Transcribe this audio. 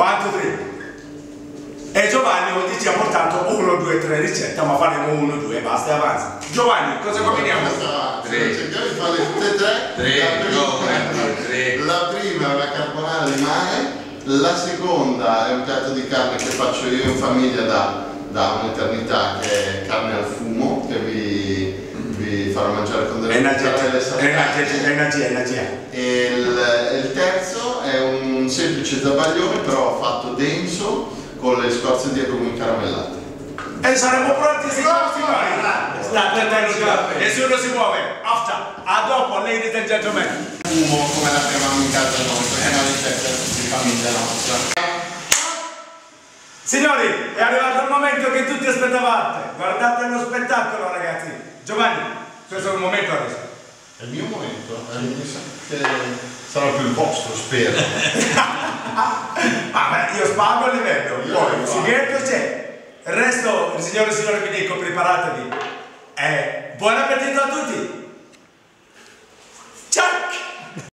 Quanto tre? E Giovanni oggi ci ha portato 1, 2, 3 ricette, ma faremo 1, 2 e basta e avanza. Giovanni, cosa combiniamo? Tre. Cerchiamo di farle tutte e tre. La prima, è la carbonara di mare, la seconda è un piatto di carne che faccio io in famiglia da, da un'eternità, che è carne al fumo, che vi, vi farò mangiare con delle Energia, mozzarelle energia, saltate. energia, energia. Un semplice zabaglione, però fatto denso con le scorze di agrume caramellate. E saremo pronti, signori signori. State attenti, nessuno si muove. After, a dopo, ladies and gentlemen. Fumo come la chiamiamo in casa nostra, è una ricetta di famiglia nostra. Signori, è arrivato il momento che tutti aspettavate. Guardate lo spettacolo, ragazzi. Giovanni, questo è il momento adesso. È il mio momento, eh, mi sa che sarà più il vostro, spero. Ah, beh, io spago il livello. Io Poi, il segreto c'è. Il resto, signore e signori, vi dico, preparatevi. E buon appetito a tutti.